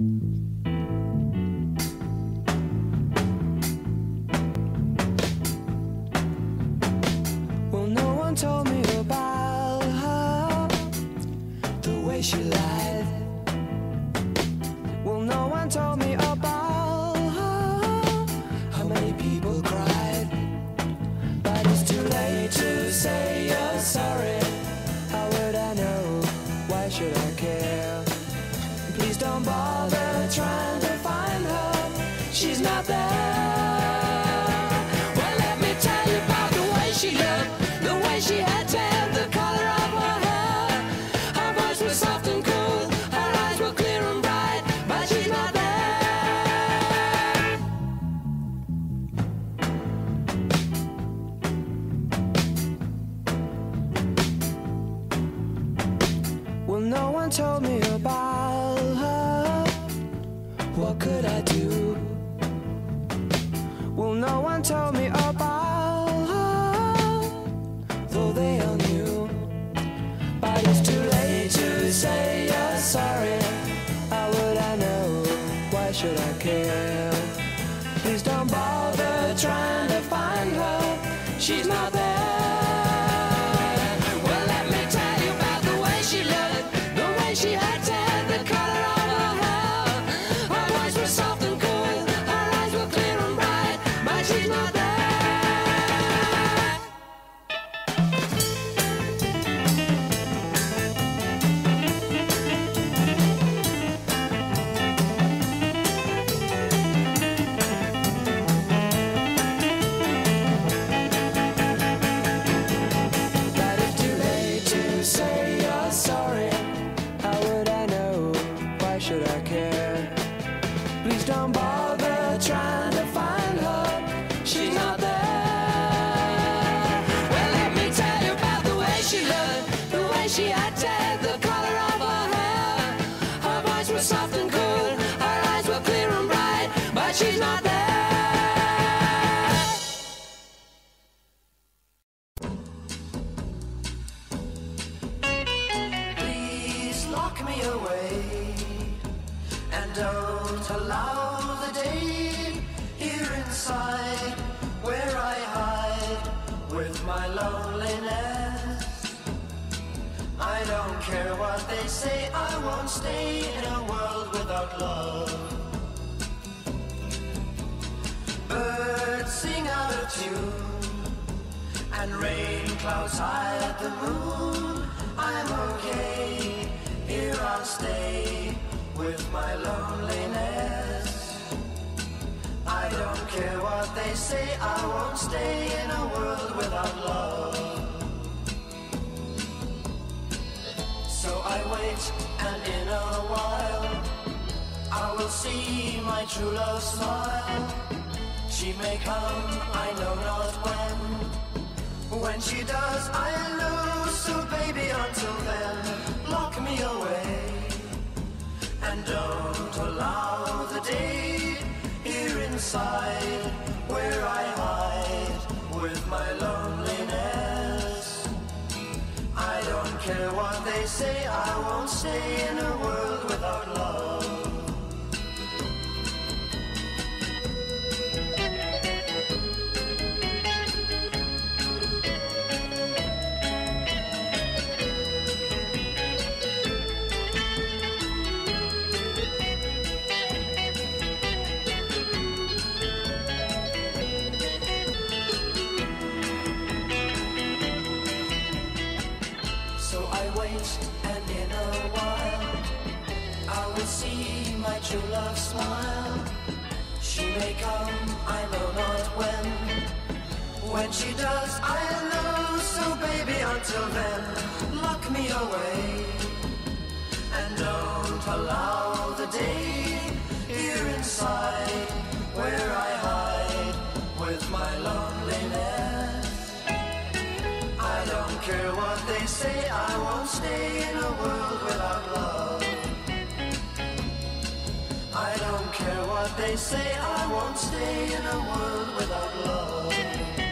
Well, no one told me one told me about her. What could I do? Well, no one told me about her, though they all knew. But it's too late to say you're sorry. How would I know? Why should I care? Please don't bother trying to find her. She's not there. She's not there. Please lock me away and don't allow the day here inside where I hide with my loneliness. I don't care what they say, I won't stay in a world without love. Birds sing out of tune and rain clouds hide the moon. I'm okay, here I'll stay with my loneliness. I don't care what they say, I won't stay in a world without love. So I wait, and in a while, I will see my true love smile. She may come, I know not when. When she does, I'll lose. So baby, until then, lock me away. And don't allow the day here inside where I hide with my loneliness. I don't care what they say, I won't stay in a world without love. Love smile. She may come, I know not when. When she does, I'll know. So baby, until then, lock me away. And don't allow the day here inside where I hide with my loneliness. I don't care what they say, I won't stay in a world without love. They say, I won't stay in a world without love.